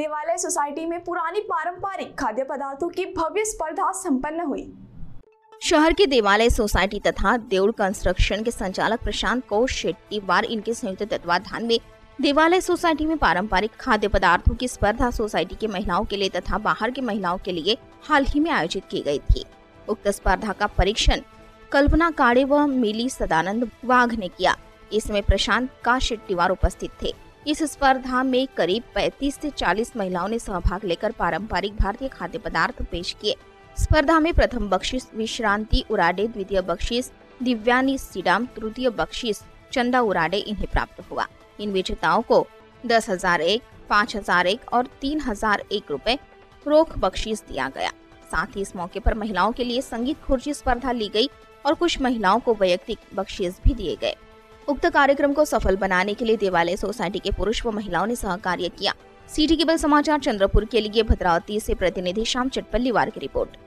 देवालय सोसाइटी में पुरानी पारंपरिक खाद्य पदार्थों की भव्य स्पर्धा संपन्न हुई। शहर के देवालय सोसाइटी तथा देउड़ कंस्ट्रक्शन के संचालक प्रशांत कौर शेट्टी वार इनके संयुक्त तत्वाधान में देवालय सोसाइटी में पारंपरिक खाद्य पदार्थों की स्पर्धा सोसाइटी के महिलाओं के लिए तथा बाहर की महिलाओं के लिए हाल ही में आयोजित की गई थी। उक्त स्पर्धा का परीक्षण कल्पना काड़े व मिली सदानंद वाघ ने किया। इसमें प्रशांत का शेट्टीवार उपस्थित थे। इस स्पर्धा में करीब 35 से 40 महिलाओं ने सहभाग लेकर पारंपरिक भारतीय खाद्य पदार्थ पेश किए। स्पर्धा में प्रथम बख्शीश विश्रांति उराडे, द्वितीय बख्शीश दिव्यानी सीडाम तृतीय बख्शीश चंदा उराडे इन्हें प्राप्त हुआ। इन विजेताओं को दस हज़ार एक, पाँच हज़ार एक और तीन हज़ार एक रूपए रोक बख्शीश दिया गया। साथ ही इस मौके पर महिलाओं के लिए संगीत खुर्ची स्पर्धा ली गई और कुछ महिलाओं को वैयक्तिक बख्शीश भी दिए गए। उक्त कार्यक्रम को सफल बनाने के लिए देवालय सोसाइटी के पुरुष व महिलाओं ने सहकार्य किया। सिटी केबल समाचार चंद्रपुर के लिए भद्रावती से प्रतिनिधि श्याम चटपल्लीवार की रिपोर्ट।